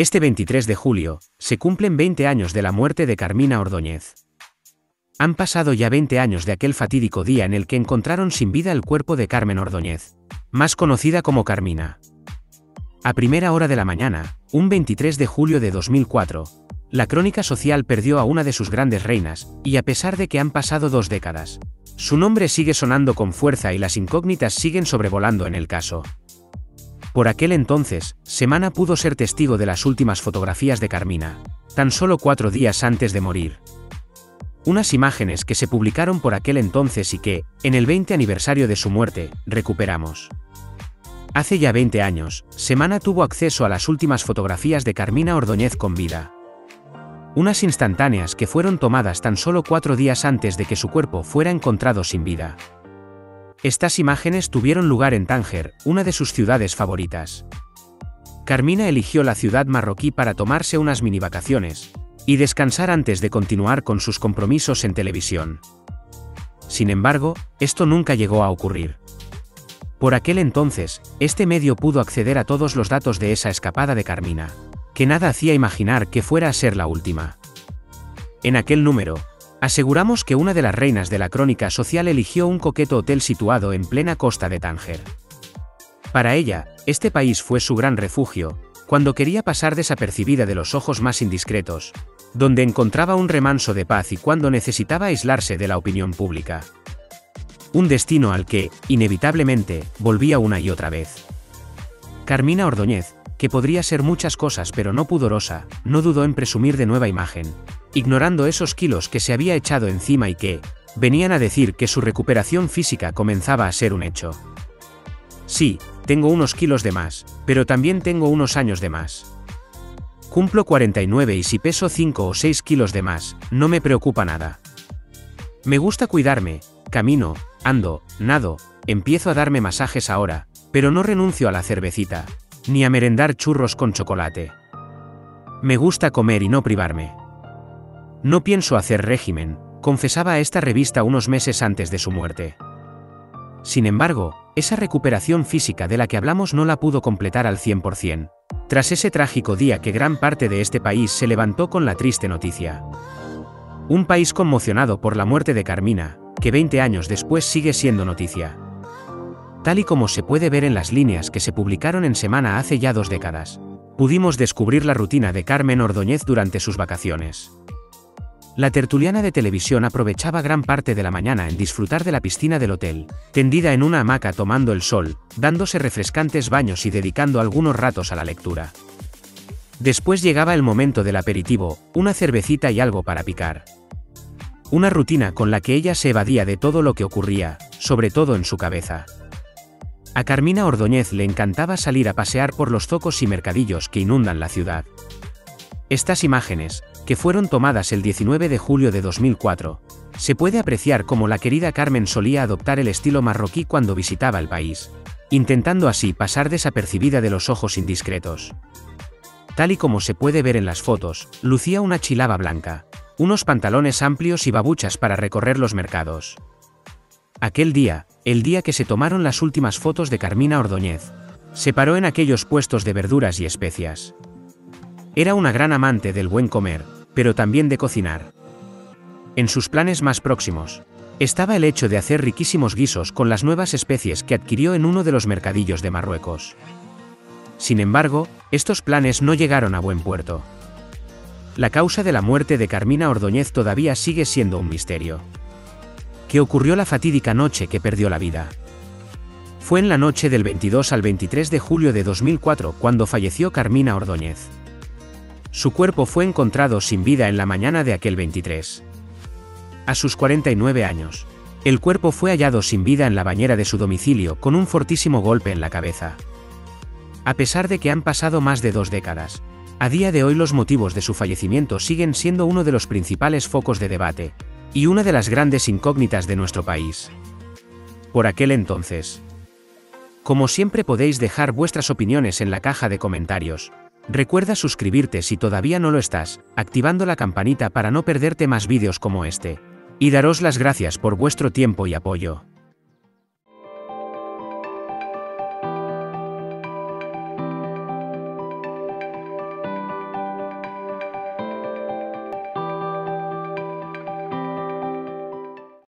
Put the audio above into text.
Este 23 de julio, se cumplen 20 años de la muerte de Carmina Ordóñez. Han pasado ya 20 años de aquel fatídico día en el que encontraron sin vida el cuerpo de Carmen Ordóñez, más conocida como Carmina. A primera hora de la mañana, un 23 de julio de 2004, la crónica social perdió a una de sus grandes reinas, y a pesar de que han pasado dos décadas, su nombre sigue sonando con fuerza y las incógnitas siguen sobrevolando en el caso. Por aquel entonces, Semana pudo ser testigo de las últimas fotografías de Carmina, tan solo cuatro días antes de morir. Unas imágenes que se publicaron por aquel entonces y que, en el 20 aniversario de su muerte, recuperamos. Hace ya 20 años, Semana tuvo acceso a las últimas fotografías de Carmina Ordóñez con vida. Unas instantáneas que fueron tomadas tan solo cuatro días antes de que su cuerpo fuera encontrado sin vida. Estas imágenes tuvieron lugar en Tánger, una de sus ciudades favoritas. Carmina eligió la ciudad marroquí para tomarse unas mini vacaciones y descansar antes de continuar con sus compromisos en televisión. Sin embargo, esto nunca llegó a ocurrir. Por aquel entonces, este medio pudo acceder a todos los datos de esa escapada de Carmina, que nada hacía imaginar que fuera a ser la última. En aquel número, Aseguramos que una de las reinas de la crónica social eligió un coqueto hotel situado en plena costa de Tánger. Para ella, este país fue su gran refugio, cuando quería pasar desapercibida de los ojos más indiscretos, donde encontraba un remanso de paz y cuando necesitaba aislarse de la opinión pública. Un destino al que, inevitablemente, volvía una y otra vez. Carmina Ordóñez, que podría ser muchas cosas pero no pudorosa, no dudó en presumir de nueva imagen, ignorando esos kilos que se había echado encima y que, venían a decir que su recuperación física comenzaba a ser un hecho. Sí, tengo unos kilos de más, pero también tengo unos años de más. Cumplo 49 y si peso 5 o 6 kilos de más, no me preocupa nada. Me gusta cuidarme, camino, ando, nado, empiezo a darme masajes ahora, pero no renuncio a la cervecita, ni a merendar churros con chocolate. Me gusta comer y no privarme. No pienso hacer régimen, confesaba a esta revista unos meses antes de su muerte. Sin embargo, esa recuperación física de la que hablamos no la pudo completar al 100%, tras ese trágico día que gran parte de este país se levantó con la triste noticia. Un país conmocionado por la muerte de Carmina, que 20 años después sigue siendo noticia. Tal y como se puede ver en las líneas que se publicaron en semana hace ya dos décadas, pudimos descubrir la rutina de Carmen Ordóñez durante sus vacaciones. La tertuliana de televisión aprovechaba gran parte de la mañana en disfrutar de la piscina del hotel, tendida en una hamaca tomando el sol, dándose refrescantes baños y dedicando algunos ratos a la lectura. Después llegaba el momento del aperitivo, una cervecita y algo para picar. Una rutina con la que ella se evadía de todo lo que ocurría, sobre todo en su cabeza. A Carmina Ordóñez le encantaba salir a pasear por los zocos y mercadillos que inundan la ciudad. Estas imágenes, que fueron tomadas el 19 de julio de 2004, se puede apreciar cómo la querida Carmen solía adoptar el estilo marroquí cuando visitaba el país, intentando así pasar desapercibida de los ojos indiscretos. Tal y como se puede ver en las fotos, lucía una chilaba blanca, unos pantalones amplios y babuchas para recorrer los mercados. Aquel día, el día que se tomaron las últimas fotos de Carmina Ordóñez, se paró en aquellos puestos de verduras y especias. Era una gran amante del buen comer, pero también de cocinar. En sus planes más próximos, estaba el hecho de hacer riquísimos guisos con las nuevas especies que adquirió en uno de los mercadillos de Marruecos. Sin embargo, estos planes no llegaron a buen puerto. La causa de la muerte de Carmina Ordóñez todavía sigue siendo un misterio. ¿Qué ocurrió la fatídica noche que perdió la vida? Fue en la noche del 22 al 23 de julio de 2004 cuando falleció Carmina Ordóñez. Su cuerpo fue encontrado sin vida en la mañana de aquel 23. A sus 49 años, el cuerpo fue hallado sin vida en la bañera de su domicilio con un fortísimo golpe en la cabeza. A pesar de que han pasado más de dos décadas, a día de hoy los motivos de su fallecimiento siguen siendo uno de los principales focos de debate, y una de las grandes incógnitas de nuestro país. Por aquel entonces. Como siempre podéis dejar vuestras opiniones en la caja de comentarios, Recuerda suscribirte si todavía no lo estás, activando la campanita para no perderte más vídeos como este. Y daros las gracias por vuestro tiempo y apoyo.